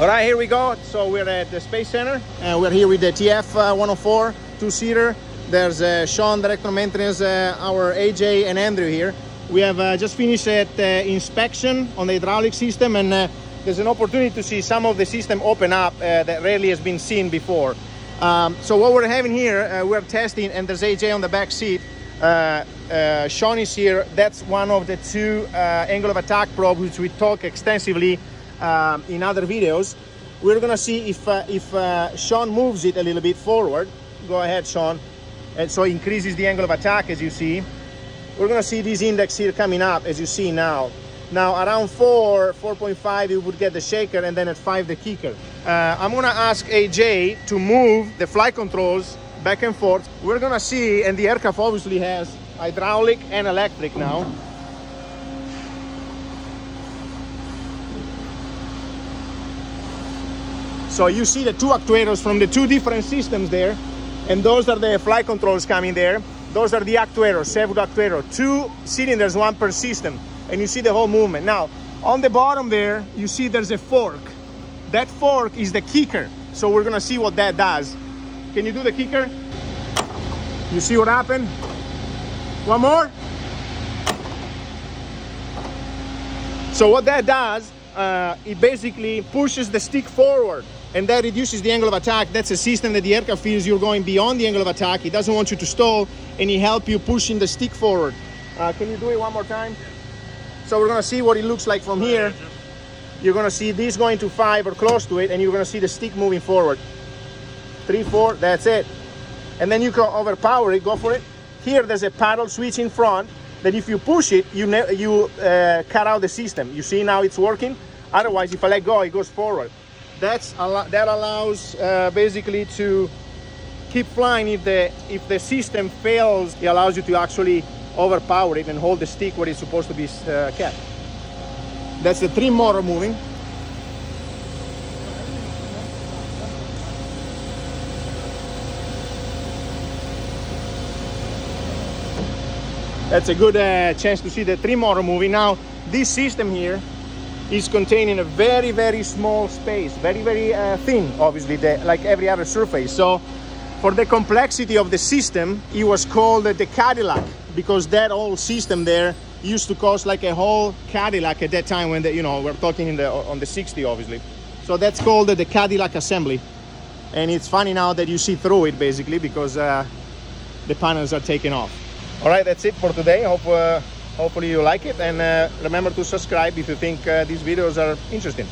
All right, here we go. So we're at the Space Center. and we're here with the TF-104 two-seater. There's uh, Sean, Director of Maintenance, uh, our AJ and Andrew here. We have uh, just finished at uh, inspection on the hydraulic system and uh, there's an opportunity to see some of the system open up uh, that rarely has been seen before. Um, so what we're having here, we're testing and there's AJ on the back seat. Sean is here. That's one of the two angle of attack probes which we talk extensively um, in other videos. We're gonna see if, uh, if uh, Sean moves it a little bit forward. Go ahead, Sean. And so increases the angle of attack as you see. We're gonna see this index here coming up as you see now. Now around four, 4.5, you would get the shaker and then at five, the kicker. Uh, I'm gonna ask AJ to move the flight controls back and forth. We're gonna see, and the aircraft obviously has hydraulic and electric now. So you see the two actuators from the two different systems there, and those are the flight controls coming there. Those are the actuators, several actuators, two cylinders, one per system, and you see the whole movement. Now, on the bottom there, you see there's a fork. That fork is the kicker. So we're gonna see what that does. Can you do the kicker? You see what happened? One more. So what that does, uh, it basically pushes the stick forward and that reduces the angle of attack. That's a system that the aircraft feels you're going beyond the angle of attack. It doesn't want you to stall, and it helps you pushing the stick forward. Uh, can you do it one more time? So we're gonna see what it looks like from here. You're gonna see this going to five or close to it, and you're gonna see the stick moving forward. Three, four, that's it. And then you can overpower it, go for it. Here, there's a paddle switch in front that if you push it, you, you uh, cut out the system. You see now it's working? Otherwise, if I let go, it goes forward that's that allows uh, basically to keep flying if the if the system fails it allows you to actually overpower it and hold the stick where it's supposed to be uh, kept. That's the trim motor moving. That's a good uh, chance to see the trim motor moving. Now this system here is contained in a very, very small space, very, very uh, thin, obviously, the, like every other surface. So for the complexity of the system, it was called the Cadillac because that whole system there used to cost like a whole Cadillac at that time when the, you know, we're talking in the, on the 60, obviously. So that's called the Cadillac assembly. And it's funny now that you see through it basically because uh, the panels are taken off. All right, that's it for today. Hope uh, Hopefully you like it and uh, remember to subscribe if you think uh, these videos are interesting.